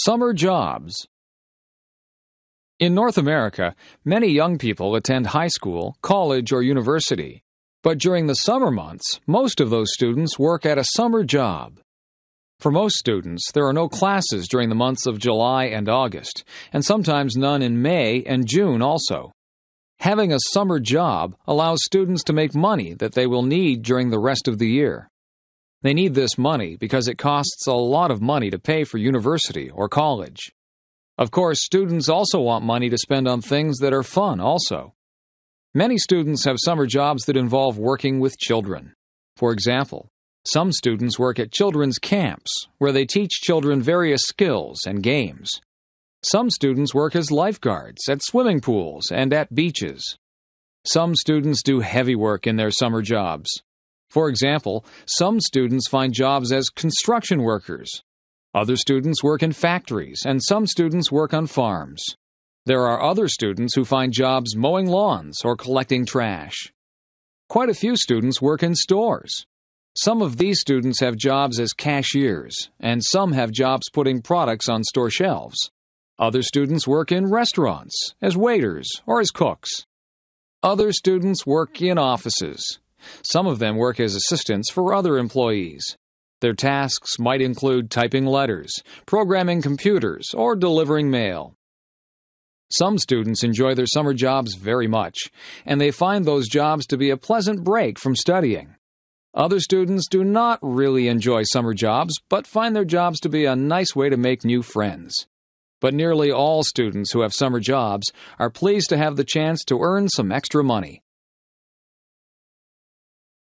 Summer jobs. In North America, many young people attend high school, college, or university. But during the summer months, most of those students work at a summer job. For most students, there are no classes during the months of July and August, and sometimes none in May and June also. Having a summer job allows students to make money that they will need during the rest of the year. They need this money because it costs a lot of money to pay for university or college. Of course, students also want money to spend on things that are fun also. Many students have summer jobs that involve working with children. For example, some students work at children's camps, where they teach children various skills and games. Some students work as lifeguards at swimming pools and at beaches. Some students do heavy work in their summer jobs. For example, some students find jobs as construction workers. Other students work in factories, and some students work on farms. There are other students who find jobs mowing lawns or collecting trash. Quite a few students work in stores. Some of these students have jobs as cashiers, and some have jobs putting products on store shelves. Other students work in restaurants, as waiters, or as cooks. Other students work in offices. Some of them work as assistants for other employees. Their tasks might include typing letters, programming computers, or delivering mail. Some students enjoy their summer jobs very much, and they find those jobs to be a pleasant break from studying. Other students do not really enjoy summer jobs, but find their jobs to be a nice way to make new friends. But nearly all students who have summer jobs are pleased to have the chance to earn some extra money.